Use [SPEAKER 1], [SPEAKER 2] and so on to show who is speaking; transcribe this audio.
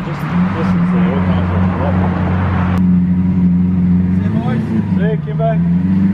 [SPEAKER 1] But just listen to the. See you, boys. See you, came back.